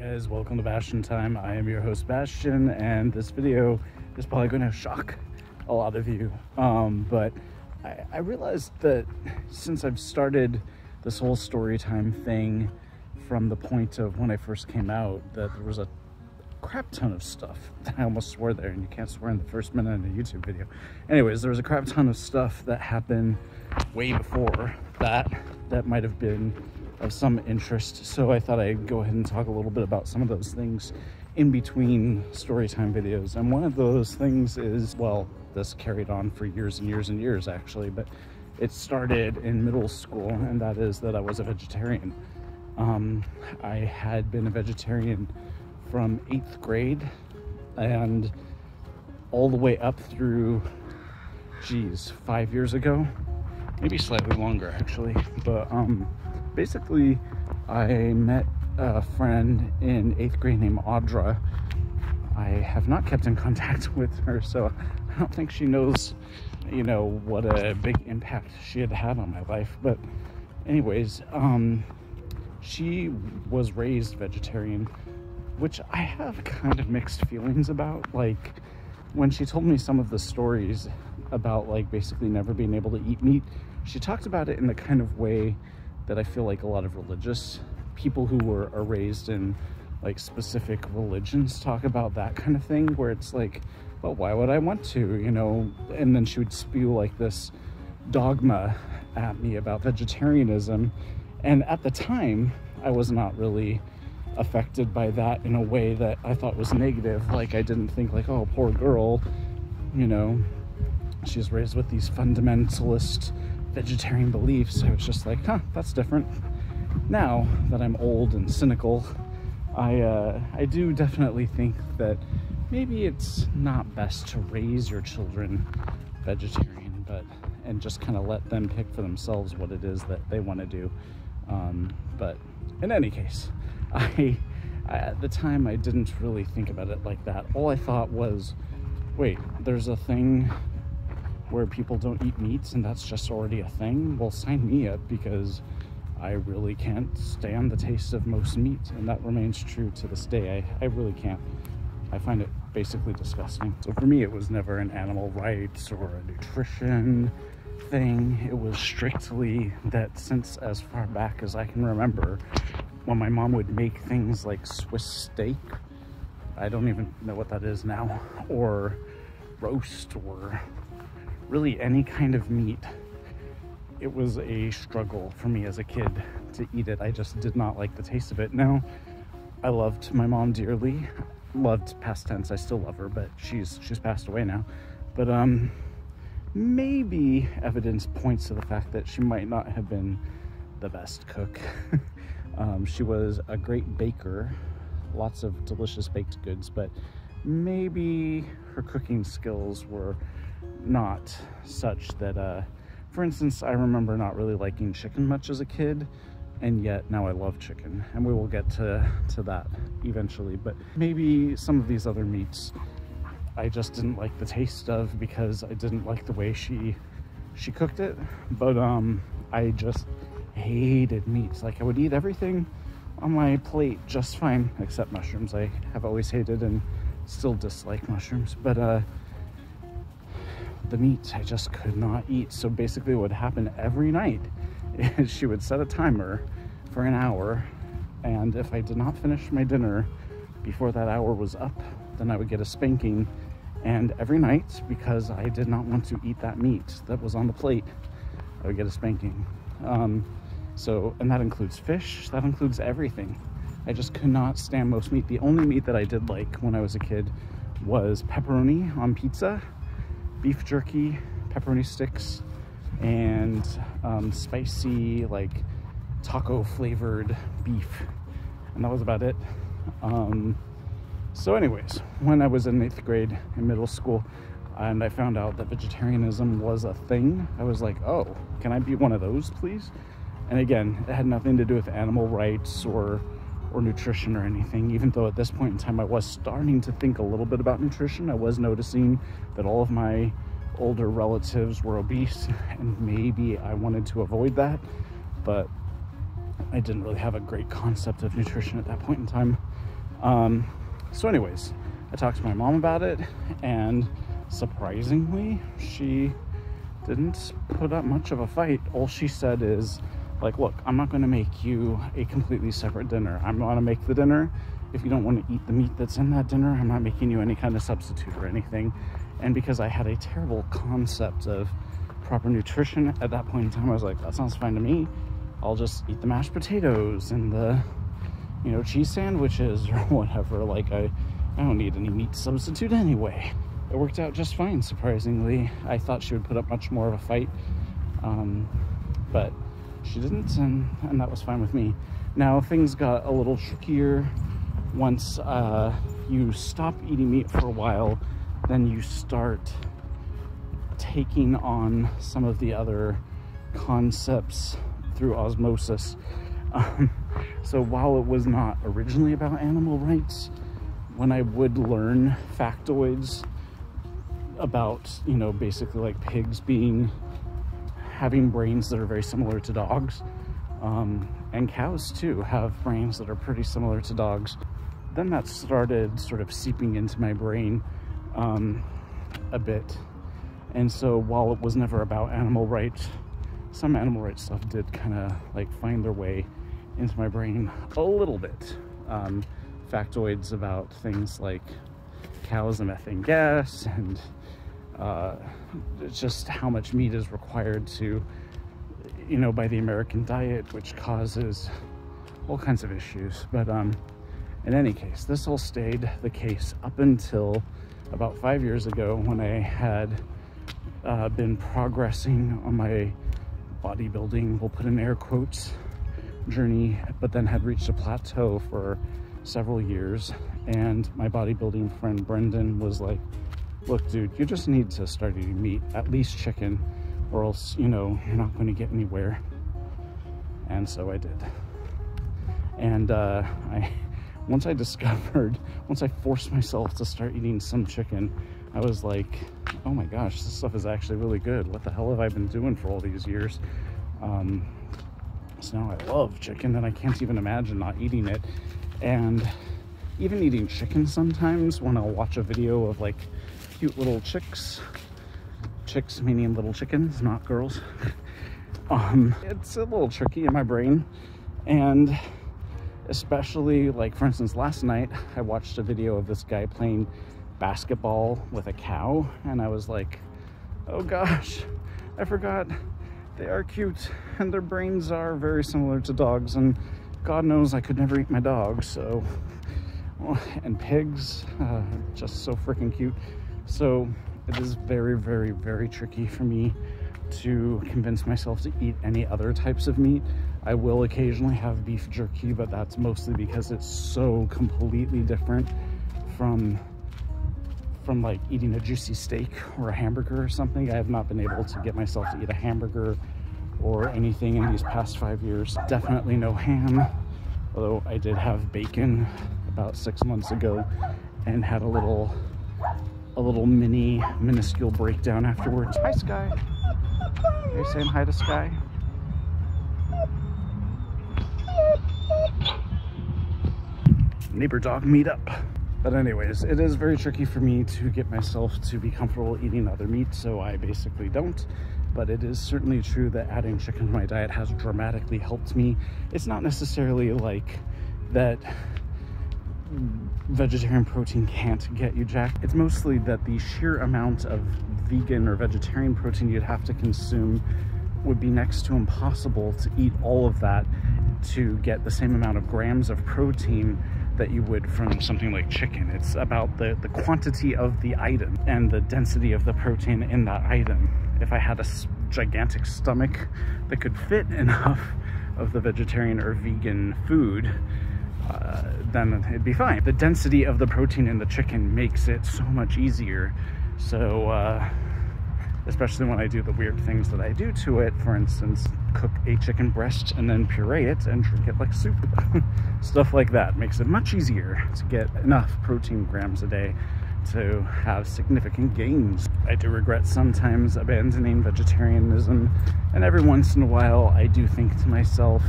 guys, welcome to Bastian Time. I am your host Bastian, and this video is probably going to shock a lot of you. Um, but I, I realized that since I've started this whole story time thing from the point of when I first came out, that there was a crap ton of stuff. I almost swore there, and you can't swear in the first minute in a YouTube video. Anyways, there was a crap ton of stuff that happened way before that that might have been of some interest. So I thought I'd go ahead and talk a little bit about some of those things in between storytime videos. And one of those things is, well, this carried on for years and years and years actually, but it started in middle school, and that is that I was a vegetarian. Um, I had been a vegetarian from eighth grade and all the way up through, geez, five years ago, maybe slightly longer actually. But um, basically, I met a friend in eighth grade named Audra. I have not kept in contact with her, so I don't think she knows, you know, what a big impact she had had on my life. But, anyways, um, she was raised vegetarian which I have kind of mixed feelings about. Like, when she told me some of the stories about, like, basically never being able to eat meat, she talked about it in the kind of way that I feel like a lot of religious people who were are raised in like specific religions talk about that kind of thing where it's like well why would i want to? You know? And then she would spew like this dogma at me about vegetarianism. And at the time i was not really affected by that in a way that I thought was negative. Like I didn't think like, oh, poor girl, you know, she's raised with these fundamentalist vegetarian beliefs. I was just like, huh, that's different. Now that I'm old and cynical, I uh, I do definitely think that maybe it's not best to raise your children vegetarian, but and just kind of let them pick for themselves what it is that they want to do. Um, but in any case, I, I, at the time I didn't really think about it like that. All I thought was, wait, there's a thing where people don't eat meats and that's just already a thing. Well, sign me up because I really can't stand the taste of most meat, and that remains true to this day. I, I really can't. I find it basically disgusting. So for me, it was never an animal rights or a nutrition thing. It was strictly that since as far back as I can remember, when my mom would make things like Swiss steak, I don't even know what that is now, or roast, or really any kind of meat, it was a struggle for me as a kid to eat it. I just did not like the taste of it. Now, I loved my mom dearly. Loved past tense. I still love her, but she's she's passed away now. But um maybe evidence points to the fact that she might not have been the best cook. um, she was a great baker, lots of delicious baked goods, but maybe her cooking skills were not such that, uh, for instance, I remember not really liking chicken much as a kid, and yet now I love chicken, and we will get to, to that eventually, but maybe some of these other meats I just didn't like the taste of because I didn't like the way she she cooked it. But um, I just hated meats. Like I would eat everything on my plate just fine except mushrooms. I have always hated and still dislike mushrooms. But uh, the meat I just could not eat. So basically, what would happen every night is she would set a timer for an hour, and if I did not finish my dinner before that hour was up, then I would get a spanking. And every night, because I did not want to eat that meat that was on the plate, I would get a spanking. Um, so, and that includes fish, that includes everything. I just could not stand most meat. The only meat that I did like when I was a kid was pepperoni on pizza, beef jerky, pepperoni sticks, and um, spicy, like taco flavored beef. And that was about it. Um, so anyways, when I was in eighth grade in middle school and I found out that vegetarianism was a thing, I was like, oh, can I be one of those, please? And again, it had nothing to do with animal rights or or nutrition or anything, even though at this point in time I was starting to think a little bit about nutrition. I was noticing that all of my older relatives were obese and maybe I wanted to avoid that, but I didn't really have a great concept of nutrition at that point in time. Um, so, anyways, I talked to my mom about it, and surprisingly, she didn't put up much of a fight. All she said is, like, look, I'm not going to make you a completely separate dinner. I'm going to make the dinner. If you don't want to eat the meat that's in that dinner, I'm not making you any kind of substitute or anything. And because I had a terrible concept of proper nutrition at that point in time, I was like, that sounds fine to me. I'll just eat the mashed potatoes and the, you know, cheese sandwiches or whatever. Like, I, I don't need any meat substitute anyway. It worked out just fine, surprisingly. I thought she would put up much more of a fight, um, but she didn't, and, and that was fine with me. Now, things got a little trickier once uh, you stop eating meat for a while, then you start taking on some of the other concepts through osmosis. Um, so while it was not originally about animal rights, when I would learn factoids about, you know, basically like pigs being having brains that are very similar to dogs, um, and cows too have brains that are pretty similar to dogs. Then that started sort of seeping into my brain um, a bit. And so while it was never about animal rights, some animal rights stuff did kind of like find their way into my brain a little bit. Um, factoids about things like cows and methane gas and uh, just how much meat is required to, you know, by the American diet, which causes all kinds of issues. But um, in any case, this all stayed the case up until about five years ago when I had uh, been progressing on my bodybuilding, we'll put in air quotes, journey, but then had reached a plateau for several years. And my bodybuilding friend Brendan was like, look, dude, you just need to start eating meat, at least chicken, or else, you know, you're not going to get anywhere. And so I did. And uh, I, once I discovered, once I forced myself to start eating some chicken, I was like, oh my gosh, this stuff is actually really good. What the hell have I been doing for all these years? Um, so now I love chicken and I can't even imagine not eating it. And even eating chicken sometimes when I'll watch a video of like cute little chicks, chicks meaning little chickens, not girls. um, it's a little tricky in my brain. And especially like for instance, last night I watched a video of this guy playing basketball with a cow and I was like, oh gosh, I forgot they are cute and their brains are very similar to dogs and God knows I could never eat my dog so and pigs uh, just so freaking cute so it is very very very tricky for me to convince myself to eat any other types of meat I will occasionally have beef jerky but that's mostly because it's so completely different from from like eating a juicy steak or a hamburger or something. I have not been able to get myself to eat a hamburger or anything in these past five years. Definitely no ham, although I did have bacon about six months ago and had a little a little mini minuscule breakdown afterwards. Hi Sky. Are you saying hi to Sky? Neighbor dog meetup. But anyways, it is very tricky for me to get myself to be comfortable eating other meat, so I basically don't. But it is certainly true that adding chicken to my diet has dramatically helped me. It's not necessarily like that vegetarian protein can't get you Jack. It's mostly that the sheer amount of vegan or vegetarian protein you'd have to consume would be next to impossible to eat all of that to get the same amount of grams of protein that you would from something like chicken. It's about the, the quantity of the item and the density of the protein in that item. If I had a gigantic stomach that could fit enough of the vegetarian or vegan food, uh, then it'd be fine. The density of the protein in the chicken makes it so much easier. So, uh, especially when I do the weird things that I do to it. For instance, cook a chicken breast and then puree it and drink it like soup. Stuff like that makes it much easier to get enough protein grams a day to have significant gains. I do regret sometimes abandoning vegetarianism and every once in a while I do think to myself,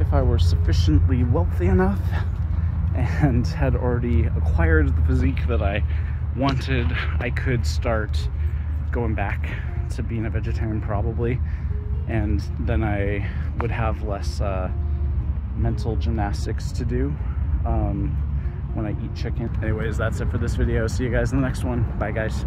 if I were sufficiently wealthy enough and had already acquired the physique that I wanted, I could start going back to being a vegetarian probably. And then I would have less uh, mental gymnastics to do um, when I eat chicken. Anyways, that's it for this video. See you guys in the next one. Bye, guys.